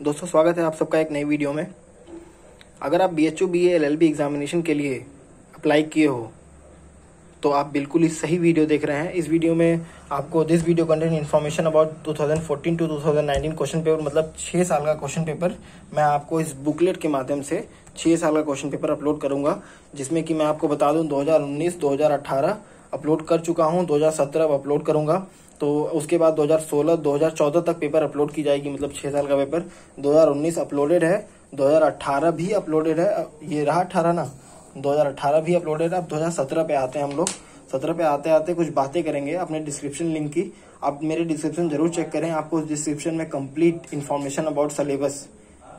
दोस्तों, स्वागत है आप सबका एक नई वीडियो में। अगर आप B H U B L L B examination के लिए अप्लाई किए हो तो आप बिल्कुल ही सही वीडियो देख रहे हैं। इस वीडियो में आपको this video content information about 2014 to 2019 question paper मतलब छः साल का क्वेश्चन पेपर मैं आपको इस बुकलेट के माध्यम से छः साल का क्वेश्चन पेपर अपलोड करूँगा, जिसमें कि मैं आपको बता दूँ 2019 2018 अपलोड कर चुका हूँ 2017 अब अपलोड करूँगा। तो उसके बाद 2016 2014 तक पेपर अपलोड की जाएगी मतलब छह साल का पेपर 2019 अपलोडेड है 2018 भी अपलोडेड है। ये रहा अठारह ना? 2018 भी अपलोडेड है। अब 2017 पे आते हैं हम लोग। 17 पे आते आते कुछ बातें करेंगे अपने डिस्क्रिप्शन लिंक की। आप मेरे डिस्क्रिप्शन ज़रूर चेक करें। आपको उस डिस्क्रिप्शन में कंप्लीट इन्फॉर्मेशन अबाउट सिलेबस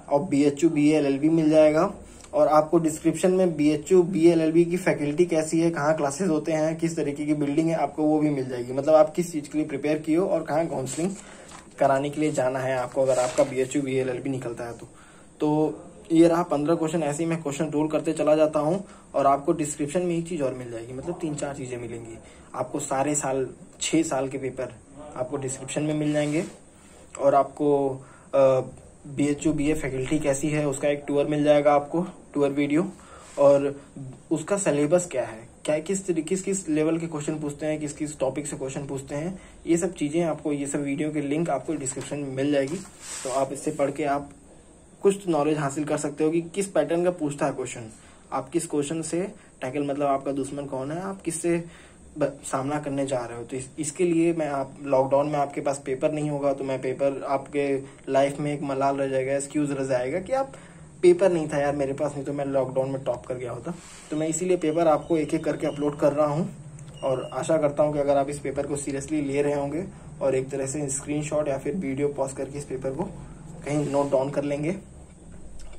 और B H U B L L B मिल जाएगा। और आपको डिस्क्रिप्शन में B H U B L L B की फैकल्टी कैसी है, कहाँ क्लासेस होते हैं, किस तरीके की बिल्डिंग है, आपको वो भी मिल जाएगी। मतलब आप किस चीज़ के लिए प्रिपेयर किए हो और कहाँ काउंसलिंग कराने के लिए जाना है आपको, अगर आपका B H U B L L B निकलता है तो। तो ये रहा पंद्रह क्वेश्चन ऐसे ही मैं क्वेश्चन रोल करते चला जाता हूँ और आपको डिस्क्रिप्शन में एक चीज़ और मिल जाएगी। मतलब तीन चार चीज़ें मिलेंगी। आपको सारे साल, छह साल के पेपर आपको डिस्क्रिप्शन में मिल जाएँगे और आपको B H U B A faculty कैसी है, उसका एक टूर मिल जाएगा आपको टूर वीडियो और उसका सिलेबस क्या है? क्या किस किस किस लेवल के क्वेश्चन पूछते हैं, किस किस टॉपिक से क्वेश्चन पूछते हैं? ये सब चीज़ें आपको, ये सब वीडियो के लिंक आपको डिस्क्रिप्शन में मिल जाएगी. तो आप इससे पढ़ के आप कुछ नॉलेज हासिल कर सकते हो कि किस पैटर्न का पूछता है क्वेश्चन आप किस क्वेश्चन से टैकल मतलब आपका दुश्मन कौन है, आप किससे सामना करने जा रहे हो तो इस, इसके लिए मैं आप लॉकडाउन में आपके पास पेपर नहीं होगा तो मैं पेपर आपके लाइफ में एक मलाल रह जाएगा एक्सक्यूज रह जाएगा कि आप पेपर नहीं था यार मेरे पास नहीं तो मैं लॉकडाउन में टॉप कर गया होता। तो मैं इसीलिए पेपर आपको एक एक करके अपलोड कर रहा हूँ और आशा करता हूँ कि अगर आप इस पेपर को सीरियसली ले रहे होंगे और एक तरह से स्क्रीनशॉट या फिर वीडियो पॉज करके इस पेपर को कहीं नोट डाउन कर लेंगे।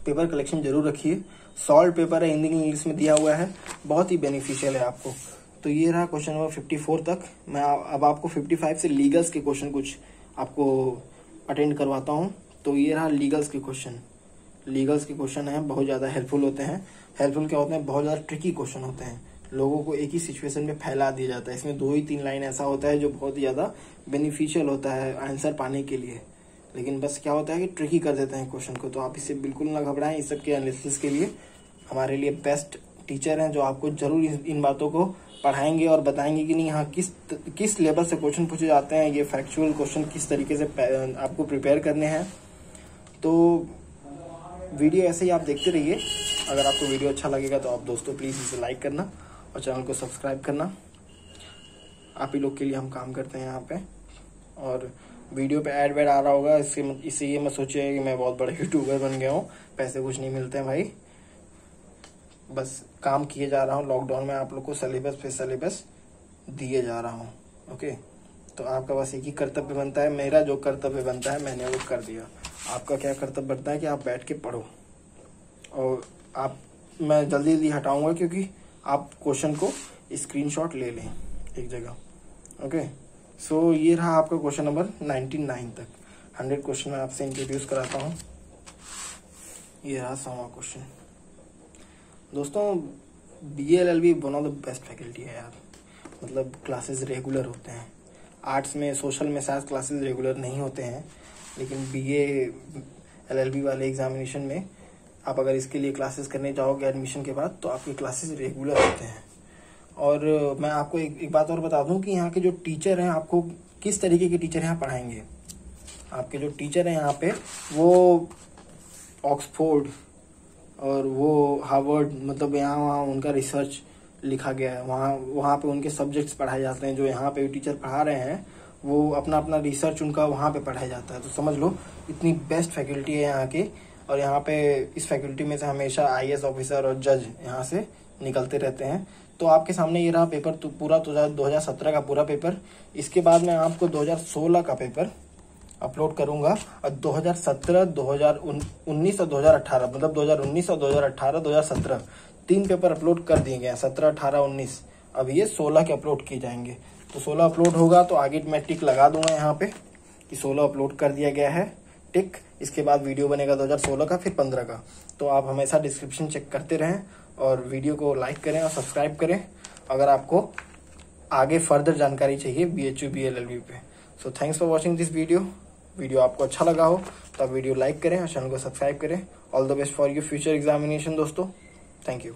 पेपर कलेक्शन ज़रूर रखिए। सॉल्व पेपर है हिंदी इंग्लिश में दिया हुआ है। बहुत ही बेनिफिशियल है आपको। तो ये रहा क्वेश्चन नंबर 54 तक। मैं अब आपको 55 से लीगल्स के क्वेश्चन कुछ आपको अटेंड करवाता हूँ। तो ये रहा लीगल्स के क्वेश्चन लीगल्स के क्वेश्चन है, बहुत ज़्यादा हेल्पफुल होते हैं। हेल्पफुल क्या होते हैं? बहुत ज़्यादा ट्रिकी क्वेश्चन होते हैं। लोगों को एक ही सिचुएशन में फैला दिया जाता है। इसमें दो ही तीन लाइन ऐसा होता है जो बहुत ज़्यादा बेनिफिशियल होता है आंसर पाने के लिए। लेकिन बस क्या होता है कि ट्रिकी कर देते हैं क्वेश्चन को। तो आप इससे बिल्कुल ना घबराएँ इस सब के एनालिसिस के लिए। हमारे लिए बेस्ट टीचर हैं जो आपको ज़रूर इन बातों को पढ़ाएँगे और बताएँगे कि नहीं हाँ किस किस लेवल से क्वेश्चन पूछे जाते हैं, ये फैक्चुअल क्वेश्चन किस तरीके से आपको प्रिपेयर करने हैं। तो वीडियो ऐसे ही आप देखते रहिए। अगर आपको वीडियो अच्छा लगेगा तो आप दोस्तों प्लीज़ इसे लाइक करना और चैनल को सब्सक्राइब करना। आप ही लोग के लिए हम काम करते हैं यहाँ पे। और वीडियो पे ऐड वेड आ रहा होगा इससे इससे ये मैं सोचिए कि मैं बहुत बड़ा यूट्यूबर बन गया हूँ। पैसे कुछ नहीं मिलते हैं भाई। बस काम किए जा रहा हूँ लॉकडाउन में आप लोग को सिलेबस पे सिलेबस दिए जा रहा हूँ ओके तो आपका बस एक ही कर्तव्य बनता है, मेरा जो कर्तव्य बनता है, मैंने वो कर दिया। आपका क्या कर्तव्य बनता है कि आप बैठ के पढ़ो। और आप, मैं जल्दी जल्दी हटाऊँगा क्योंकि आप क्वेश्चन को स्क्रीनशॉट ले लें एक जगह ओके सो ये रहा आपका क्वेश्चन नंबर 99 तक। 100 क्वेश्चन मैं आपसे इंट्रोड्यूस कराता हूँ। ये रहा सवा क्वेश्चन दोस्तों B L L B one of the best faculty है यार। मतलब क्लासेस रेगुलर होते हैं। आर्ट्स में सोशल में शायद क्लासेस रेगुलर नहीं होते हैं लेकिन बी एल एल बी वाले एग्जामिनेशन में आप अगर इसके लिए क्लासेस करने जाओगे एडमिशन के बाद तो आपके क्लासेस रेगुलर होते हैं। और मैं आपको एक, एक बात और बता दूँ कि यहाँ के जो टीचर हैं आपको किस तरीके के टीचर यहाँ पढ़ाएँगे? आपके जो टीचर हैं यहाँ पे वो ऑक्सफोर्ड और वो हार्वर्ड मतलब यहाँ वहाँ उनका रिसर्च लिखा गया है। वहाँ वहाँ पे उनके सब्जेक्ट्स पढ़ाए जाते हैं, जो यहाँ पे टीचर पढ़ा रहे हैं, वो अपना अपना रिसर्च उनका वहाँ पे पढ़ाया जाता है। तो समझ लो, इतनी बेस्ट फैकल्टी है यहाँ की, और यहाँ पे इस फैकल्टी में से हमेशा आई ऑफिसर और जज यहाँ से निकलते रहते हैं। तो आपके सामने ये रहा पेपर तो पूरा तो 2017 का पूरा पेपर इसके बाद में आपको 2016 का पेपर अपलोड करूँगा। और 2017 2019 और 2018 मतलब 2019 और 2018 2017 तीन पेपर अपलोड कर दिए गए सत्रह, अठारह, उन्नीस। अब ये सोलह के अपलोड किए जाएँगे। तो सोलह अपलोड होगा तो आगे मैं टिक लगा दूँगा यहाँ पे कि सोलह अपलोड कर दिया गया है। टिक इसके बाद वीडियो बनेगा 2016 का, फिर 15 का। तो आप हमेशा डिस्क्रिप्शन चेक करते रहें और वीडियो को लाइक करें और सब्सक्राइब करें। अगर आपको आगे फर्दर जानकारी चाहिए B H U B L L B पे। So thanks for watching this video video आपको अच्छा लगा हो तो आप वीडियो लाइक करें और चैनल को सब्सक्राइब करें। All the best for you future examination दोस्तों। Thank you